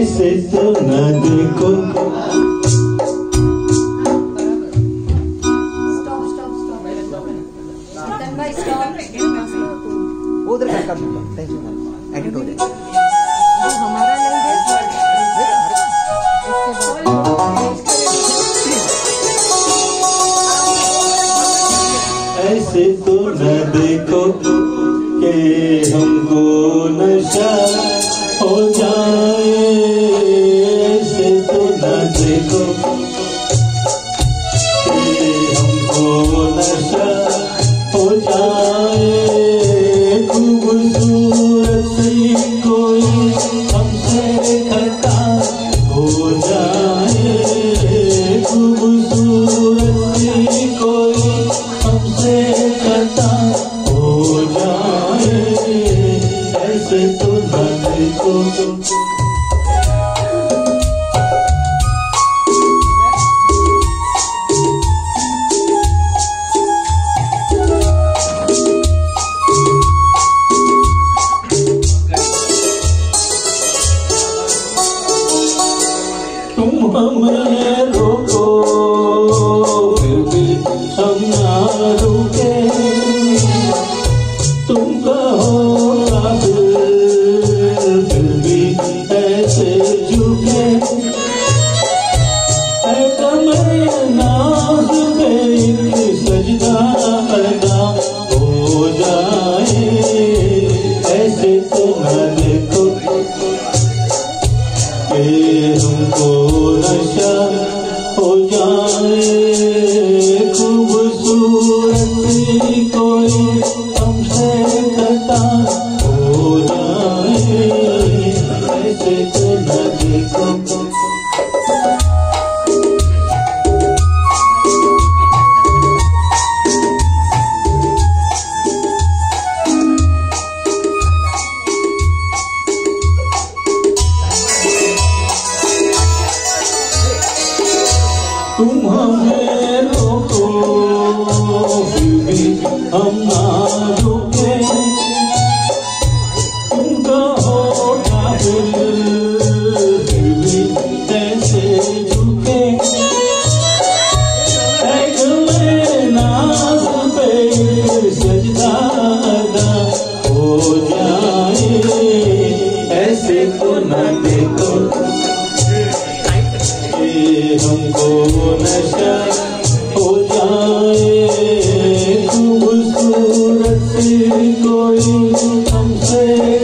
ऐसे तो न देखो ऐसे तो न देखो के हमको नशा हो Ooh. जाए ऐसे तो तुम्हारे तुम हमें रोको फिर भी हम ना रुके तुम कहो क्या tôi tâm thấy